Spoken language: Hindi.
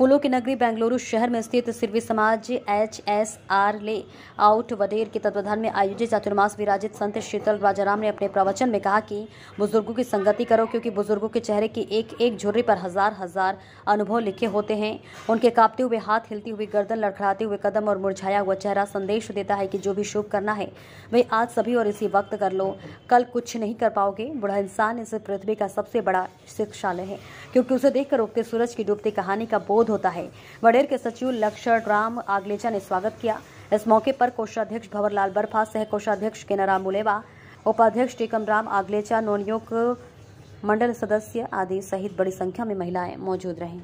की नगरी बेंगलुरु शहर में स्थित सिरवी समाज H S R layout वडेर के तत्वाधान में आयोजित चातुर्मास विराजित संत शीतल राजाराम ने अपने प्रवचन में कहा कि बुज़ुर्गों की संगति करो, क्योंकि बुज़ुर्गों के चेहरे की एक एक झुर्री पर हज़ार हज़ार अनुभव लिखे होते हैं। उनके कांपते हुए हाथ, हिलती हुई गर्दन, लड़खड़ाते हुए कदम और मुरझाया हुआ चेहरा संदेश देता है कि जो भी शुभ करना है वही आज सभी और इसी वक्त कर लो। कल कुछ नहीं कर पाओगे। बूढ़ा इंसान इस पृथ्वी का सबसे बड़ा शिक्षालय है, क्योंकि उसे देखकर उगते सूरज की डूबती कहानी का बोध होता है। वडेर के सचिव लक्षण राम आगलेचा ने स्वागत किया। इस मौके पर कोषाध्यक्ष भंवरलाल बर्फा सह कोषाध्यक्ष केनाराम मुलेवा, उपाध्यक्ष टीकम राम आगलेचा नोनियोक मंडल सदस्य आदि सहित बड़ी संख्या में महिलाएँ मौजूद रहीं।